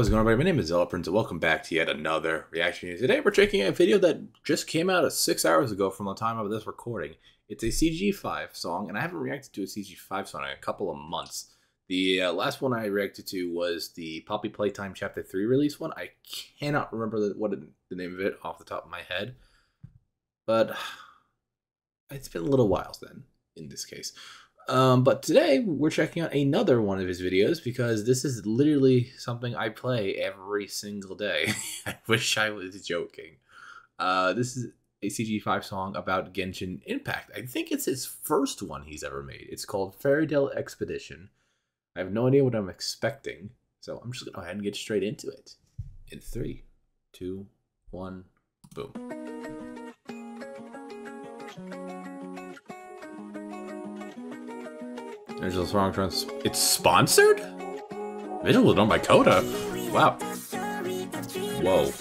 everybody? My name is Prince, and welcome back to yet another reaction. Today we're checking a video that just came out six hours ago from the time of this recording. It's a CG5 song, and I haven't reacted to a CG5 song in a couple of months. The uh, last one I reacted to was the Poppy Playtime Chapter 3 release one. I cannot remember the, what it, the name of it off the top of my head, but it's been a little while then, in this case. Um, but today we're checking out another one of his videos because this is literally something I play every single day. I wish I was joking. Uh, this is a CG5 song about Genshin Impact. I think it's his first one he's ever made. It's called Fairytale Expedition. I have no idea what I'm expecting, so I'm just gonna go ahead and get straight into it. In three, two, one, boom. It's sponsored? Was done by Coda. Wow. Whoa.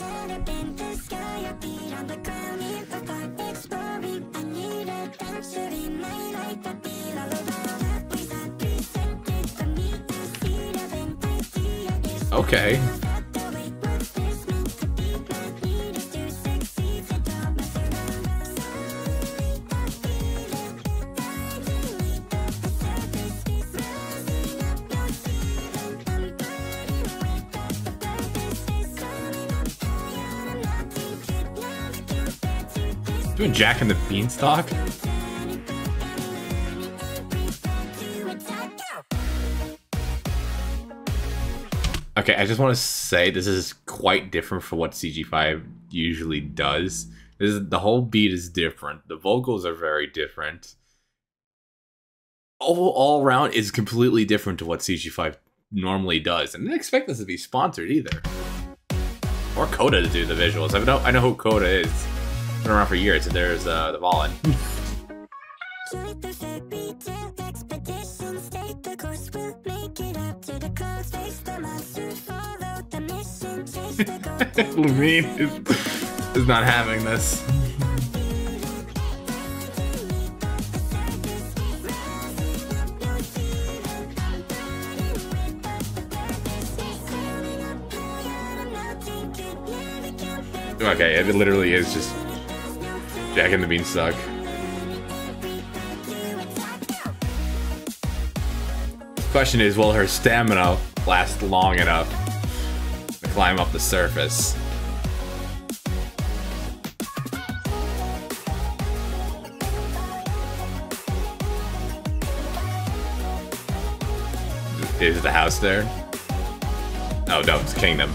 Okay. Doing Jack and the Beanstalk? Okay, I just want to say this is quite different from what CG5 usually does. This is, the whole beat is different. The vocals are very different. All, all around is completely different to what CG5 normally does. And I didn't expect this to be sponsored either. Or Coda to do the visuals. I know I know who Coda is been around for years. and There's uh, the Valen. Lumine is, is not having this. Okay, it literally is just Jack and the Beanstalk. Question is, will her stamina last long enough to climb up the surface? Is the house there? Oh no, it's Kingdom.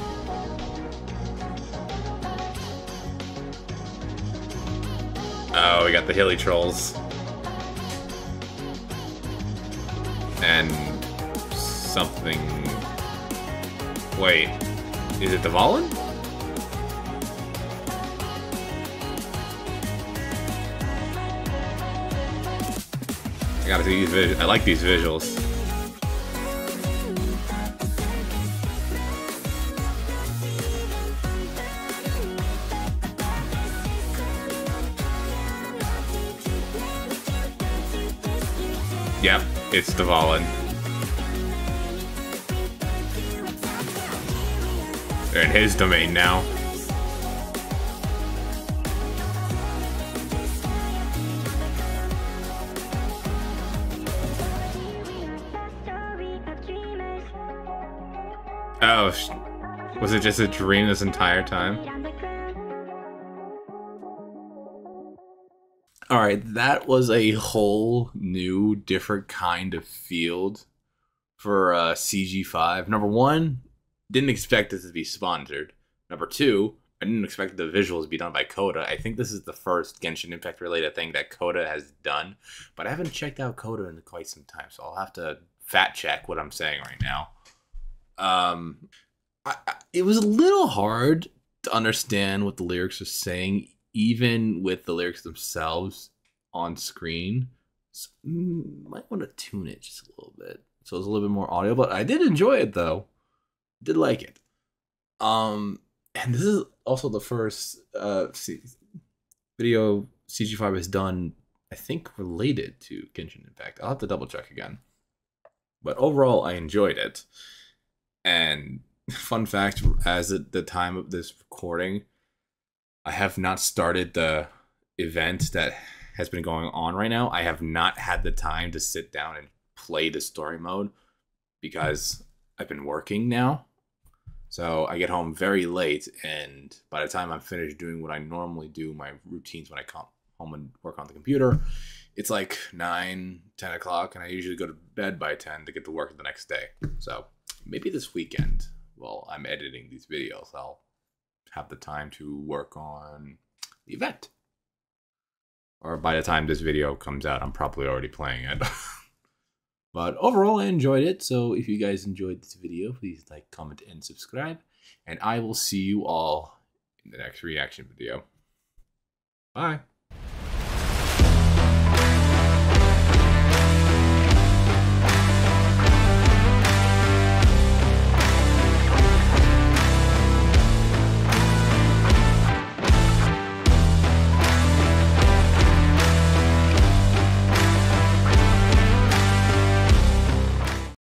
Oh, we got the hilichurls. And something... Wait, is it the Valen? I gotta see these I like these visuals. Yep, it's the Valen. They're in his domain now. Oh, was it just a dream this entire time? All right, that was a whole new, different kind of field for uh, CG5. Number one, didn't expect this to be sponsored. Number two, I didn't expect the visuals to be done by Coda. I think this is the first Genshin Impact related thing that Coda has done, but I haven't checked out Coda in quite some time, so I'll have to fat check what I'm saying right now. Um, I, I, it was a little hard to understand what the lyrics are saying, even with the lyrics themselves on screen. So, mm, might want to tune it just a little bit so it's a little bit more audio. But I did enjoy it though. Did like it. Um, and this is also the first uh video CG5 has done. I think related to Genshin Impact. I'll have to double check again. But overall, I enjoyed it, and fun fact as at the time of this recording, I have not started the event that has been going on right now. I have not had the time to sit down and play the story mode because I've been working now. So I get home very late, and by the time I'm finished doing what I normally do, my routines when I come home and work on the computer, it's like 9, 10 o'clock, and I usually go to bed by 10 to get to work the next day. So maybe this weekend, while I'm editing these videos, I'll have the time to work on the event. Or by the time this video comes out, I'm probably already playing it. but overall, I enjoyed it. So if you guys enjoyed this video, please like, comment, and subscribe. And I will see you all in the next reaction video. Bye.